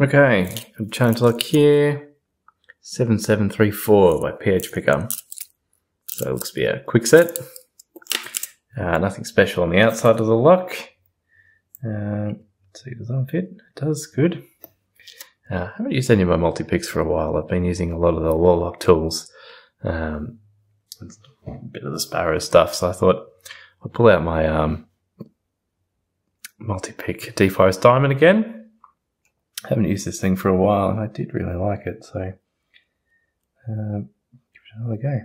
Okay, change lock here. 7734 by PH Picker. So it looks to be a quick set. Uh, nothing special on the outside of the lock. Uh, see, does that fit? It does, good. Uh, I haven't used any of my multi-picks for a while. I've been using a lot of the Law Lock tools. Um, a bit of the Sparrow stuff, so I thought I'll pull out my um, multi-pick D-Forest Diamond again haven't used this thing for a while and I did really like it. So uh, give it another go.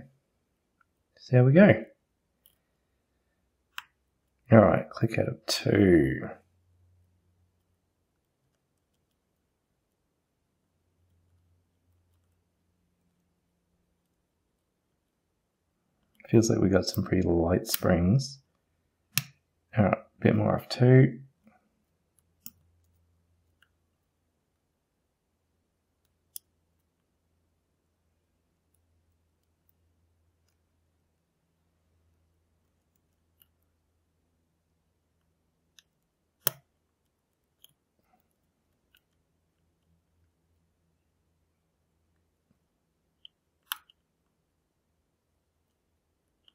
See how we go. All right, click out of two. Feels like we got some pretty light springs. All right, a bit more of two.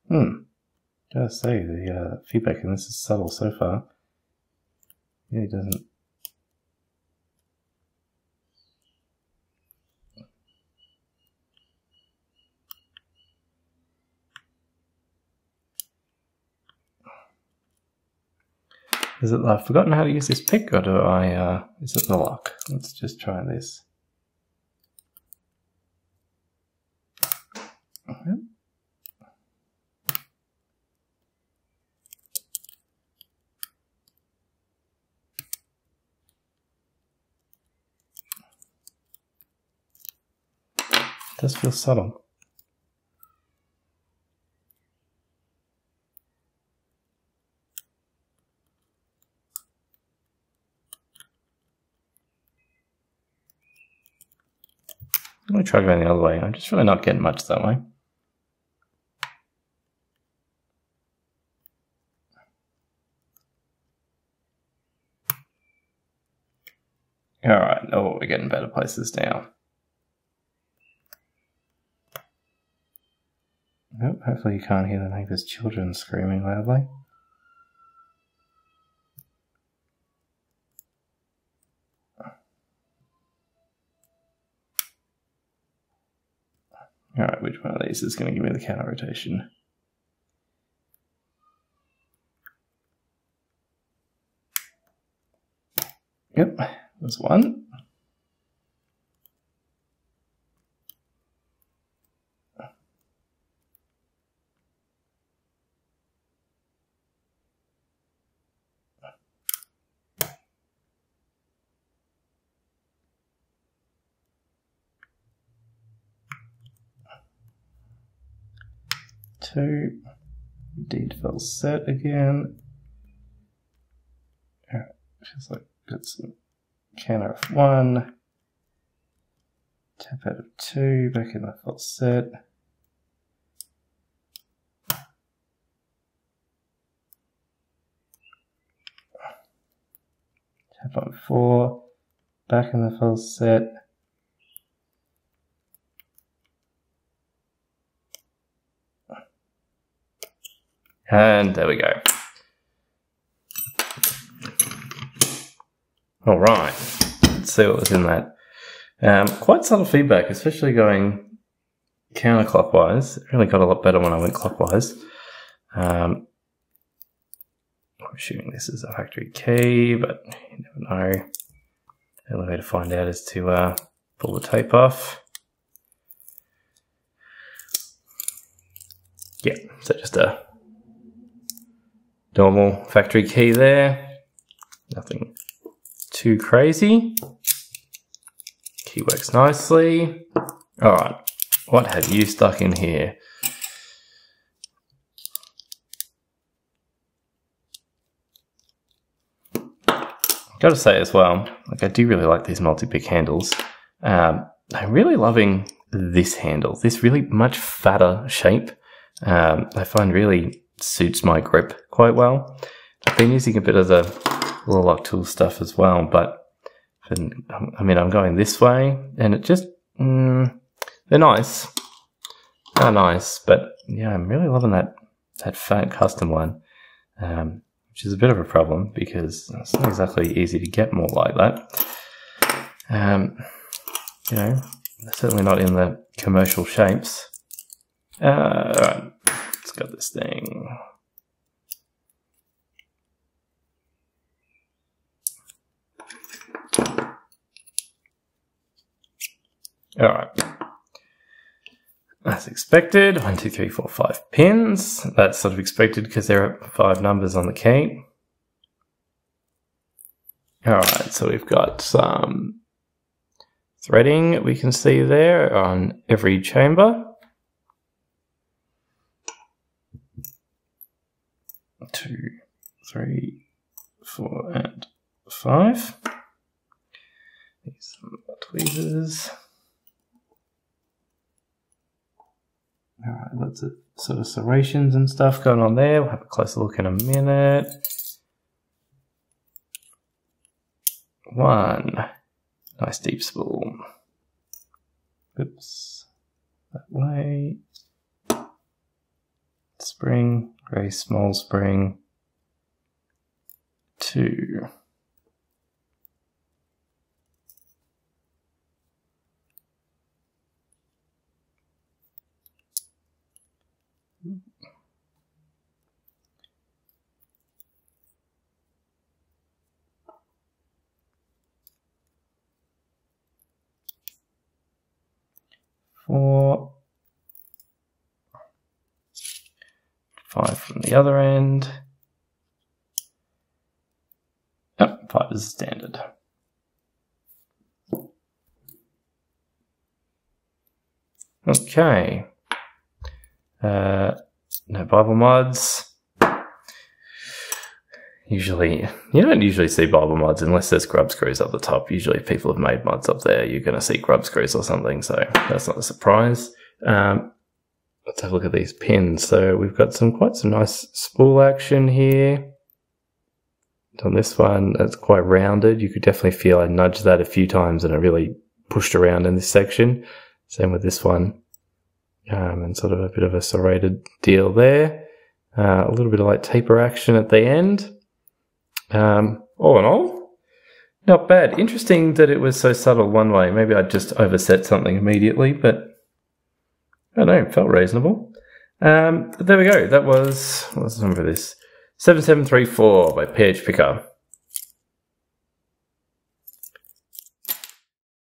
Hmm. Gotta say, the uh, feedback in this is subtle so far. Yeah, it doesn't. Is it I've forgotten how to use this pick, or do I, uh, is it the lock? Let's just try this. Yep. Does feel subtle. I'm going to try going the other way. I'm just really not getting much that way. All right, oh, we're getting better places now. Oh, hopefully you can't hear the neighbour's children screaming loudly. Alright, which one of these is going to give me the counter rotation? Yep, there's one. Two. Deed fell set again. Alright, feels like some counter of one. Tap out of two, back in the false set. Tap on four, back in the false set. And there we go. All right, let's see what was in that. Um, quite subtle feedback, especially going counterclockwise. It really got a lot better when I went clockwise. Um, I'm assuming this is a factory key, but you never know. The only way to find out is to uh, pull the tape off. Yeah, so just a normal factory key there. Nothing too crazy. Key works nicely. All right, what have you stuck in here? Got to say as well, like I do really like these multi-pick handles. Um, I'm really loving this handle, this really much fatter shape. Um, I find really suits my grip quite well. I've been using a bit of the Lock tool stuff as well, but um, I mean, I'm going this way, and it just mm, they're nice, they're nice, but yeah, I'm really loving that that fat custom one, um, which is a bit of a problem because it's not exactly easy to get more like that. Um, you know, certainly not in the commercial shapes. Uh, got this thing. All right. As expected, one, two, three, four, five pins. That's sort of expected because there are five numbers on the key. All right, so we've got some threading we can see there on every chamber. Two, three, four, and five. These tweezers. All right, lots of sort of serrations and stuff going on there. We'll have a closer look in a minute. One. Nice deep spool. Oops. That way. Spring, very small spring. Two. four, five from the other end. Yep, 5 is standard. Okay. Uh, no Bible mods. Usually, you don't usually see Bible mods unless there's grub screws up the top. Usually, people have made mods up there, you're going to see grub screws or something. So that's not a surprise. Um, let's have a look at these pins. So we've got some quite some nice spool action here. On this one, it's quite rounded. You could definitely feel I nudged that a few times and it really pushed around in this section. Same with this one. Um, and sort of a bit of a serrated deal there. Uh, a little bit of like taper action at the end. Um, all in all, not bad. Interesting that it was so subtle one way. Maybe I just overset something immediately, but I don't know, felt reasonable. Um, there we go. That was, what's the number of this? 7734 by PH Picker.